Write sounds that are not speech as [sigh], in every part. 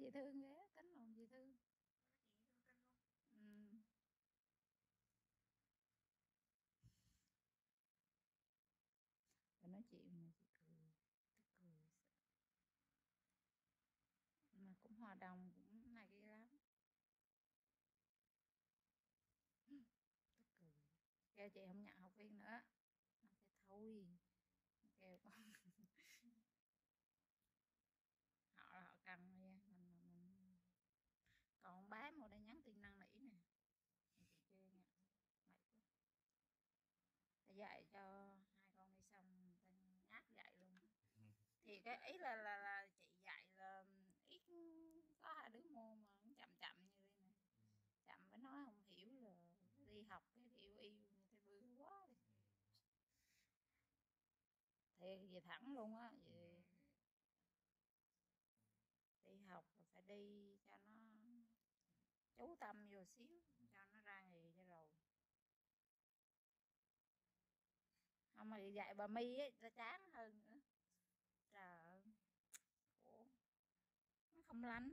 dễ thương ghê tính lòng dễ thương. Ừ. bà nói chuyện mà chị cười tức cười sợ. mà cũng hòa đồng cũng này kia lắm. Cười. Kêu chị không nhận học viên nữa. Kêu thôi. Kêu con họ là họ cần nha mình mà mình còn bám vào đây nhắn tin năn nỉ nè Thì chị kêu nhận mệt quá ta dạy cho hai con đi xong ta nhát dạy luôn thì cái ý là là là chị dạy là ít có hai đứa môn mà cũng chậm chậm như thế này chậm với nói không hiểu là đi học cái yêu yêu như thế bư quá đi. Thì về thẳng luôn á về đi học là phải đi cho nó chú tâm vô xíu cho nó ra nghề cho rồi. Không mà dạy bà mi ấy nó chán hơn nó không lanh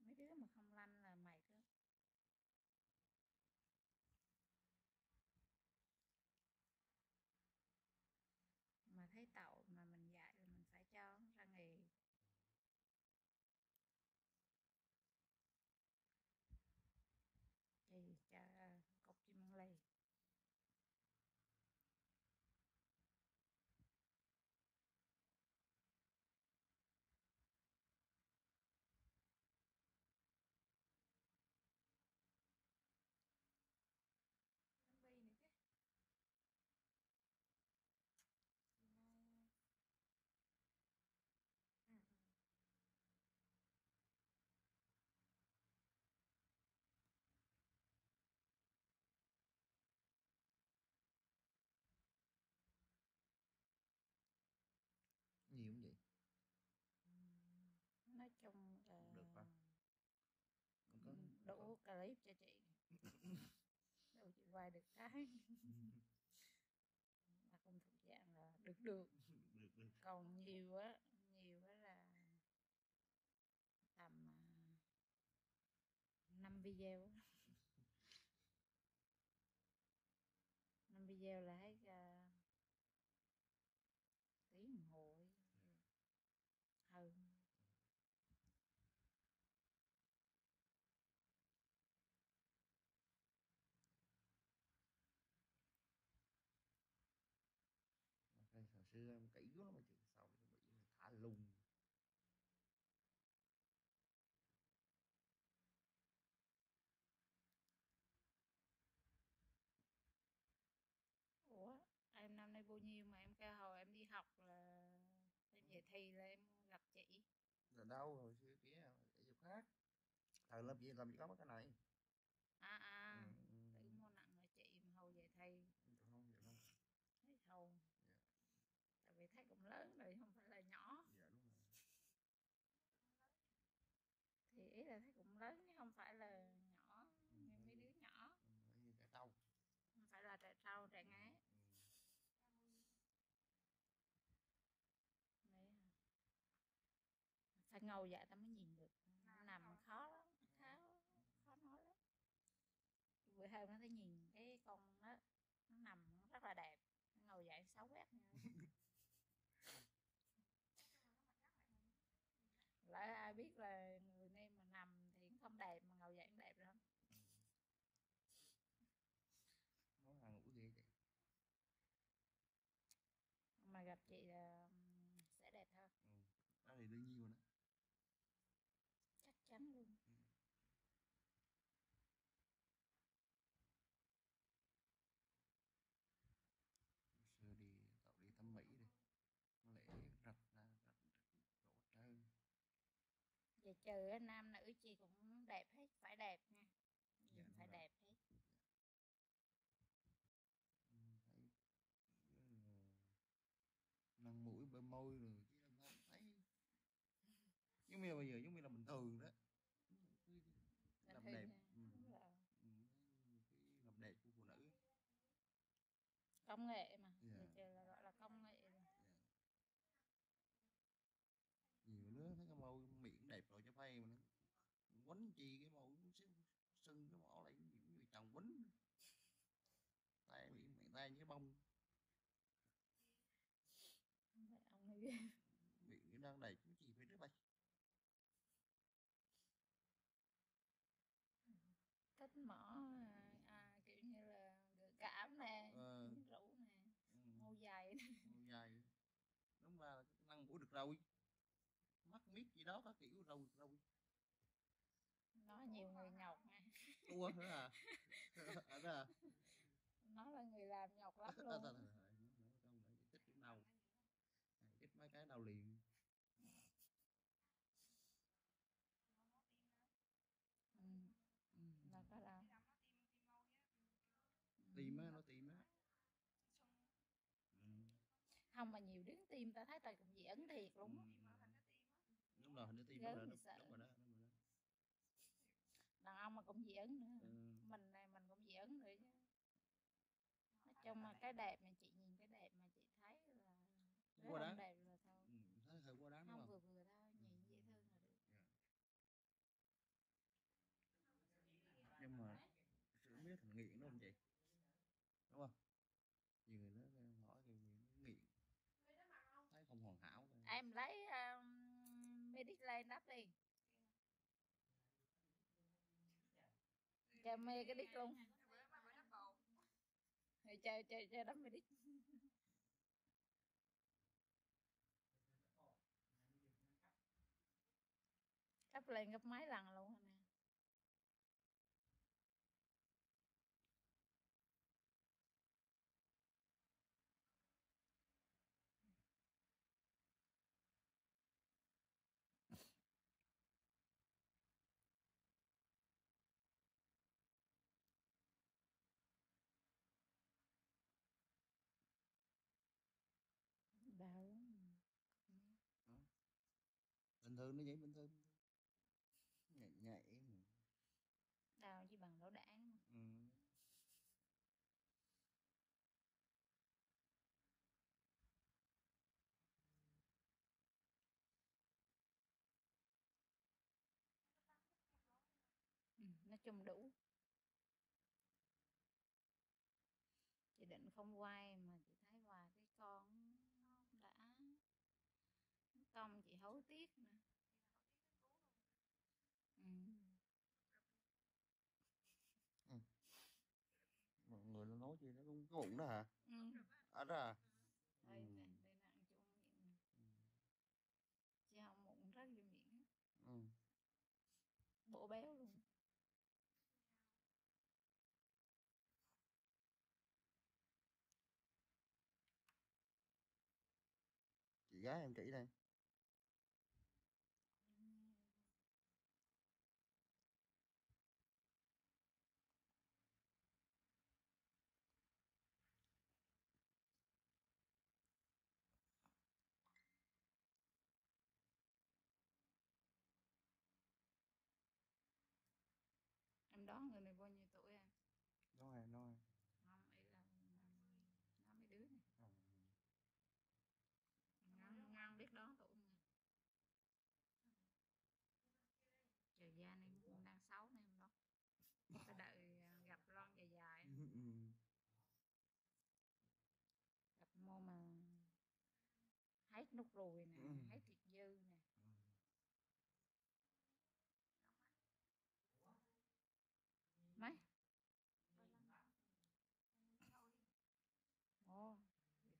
mấy đứa mà không lanh là mệt lắm mà thấy tội mà mình dạy là mình phải cho nó ra nghề thì cho cục chim măng lì Bánh bi nữa chứ Nay- à, nhiều không vậy chung là Được? Con có đủ clip cho chị [laughs] đâu chị quay được cái. Mà không thuộc dạng là được được. [laughs] Được được. Còn nhiều á nhiều á là tầm năm video á. năm video là hết uh, tiếng đồng hồ ấy. hơn Mà xưa em kỹ quá mà chừng sau cái bị thả lung ủa em năm nay bao nhiêu mà em kêu hồi em đi học là em về thi là em gặp chị? Là đâu hồi xưa kia để dục khác. Thời làm gì làm gì có mấy cái này à à Ừ, ừ. tự mua nặng là chị mà hồi về thi Tụi không vậy đâu thấy thầu Dạ. tại vì thấy cũng lớn rồi không phải là nhỏ. Dạ đúng rồi. Thì ý là thấy cũng lớn chứ không phải là nhỏ như mấy đứa nhỏ. Ừ, như cái trâu không phải là trẻ trâu trẻ ngái Ừ. Phải ngầu dại ta? Mới nhìn được nó nằm khó lắm khó khó nói lắm bữa hôm nó thấy nhìn cái con nó nó nằm nó rất là đẹp nó ngồi dậy xấu quét nha lỡ ai biết là người nem mà nằm thì cũng không đẹp mà ngồi dậy cũng đẹp lắm nói hàng ngủ gì vậy chị là ừm, sẽ đẹp hơn ừ. đó thì đương nhiên rồi đó chắc chắn luôn. Hồi xưa đi tàu đi thăm mỹ đi lễ rạch ra rạch đổ trơn về trừ nam nữ chị cũng đẹp hết phải đẹp nha. Dạ, phải rồi. đẹp hết Ừ, thấy ừ, nâng mũi bơm môi rồi. Thấy giống như bây giờ giống như là bình thường đó. Làm đẹp. ừ. Ừ, làm đẹp của phụ nữ. Công nghệ mà Dạ. về trừ là gọi là công nghệ rồi. Dạ. chì cái mũ xíu sưng cái mỏ lại giống như chồng quýnh tay bị miệng tay với bông Vậy ông ấy miệng đang đầy chú chì phía trước đây thích mỏ à, à, kiểu như là gợi cảm nè Ờ. quyến rũ nè ừ. môi dày nè Mùi dài đúng ra là cái năng mũi được rồi mắt miết gì kiểu rồi rồi nói nhiều người nhọc nè tua nữa à [laughs] à đó à nói là người làm nhọc lắm à, luôn à, tích điểm đầu ít mấy cái đầu liền ừ. ừ. là có đâu tim á nó tim á ừ. không mà nhiều đứa tim ta thấy ta cũng dị ấn thiệt á. Ừ. đúng rồi nó tim đúng thì đúng đúng rồi đó. Đàn ông mà cũng dị ấn nữa. Ừ. mình này mình cũng dị ấn nữa chứ. Nói chung mà cái đẹp mà chị nhìn cái đẹp mà chị thấy là Quá là đáng. đẹp rồi thôi ừ. thấy hơi quá đáng không không? vừa vừa thôi nhìn dễ thương là được. Nhưng mà sự biết thành nghiện đúng không chị? Đúng không? Nhiều người nó hỏi nó nghiện thấy không hoàn hảo thôi. em lấy um, medic lên đắp đi. Mê cái đít luôn. Thì chơi chơi chơi đắp đít gấp lên gấp mấy lần luôn. Thường nó vậy bình thường nhảy nhảy đau chỉ bằng lỗ đạn ừ. ừ, nói chung đủ. Chị định không quay mà chị thấy hoài cái con đã nó công hối tiếc nè ừ. mọi người nó nói gì nó cũng cái bụng đó hả Ừ. đó à đây Ừ. đây đây là ăn chung miệng nè Ừ. chị không mụn rất vô miệng á. ừ. bộ béo luôn chị gái em chỉ đây em đoán người này bao nhiêu tuổi à nói rồi nói không ý là nó mấy đứa này rồi ngon ngon biết đoán tuổi mà trời da này cũng đang xấu nè em đó phải đợi à, gặp lon dài dài ừ. ừ. gặp mô mà hết nút ruồi nè Ừ. hết thịt dư nè. Mấy? Ồ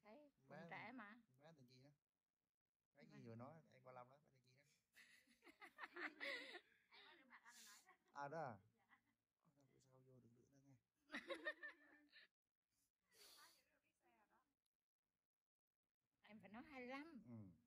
thấy Má- trẻ mà. Má tên chi đó cái gì vừa nói? Em qua lâm đó tên chi đó. À đó à? Sau vô đừng nữa nghe [laughs] em phải nói 25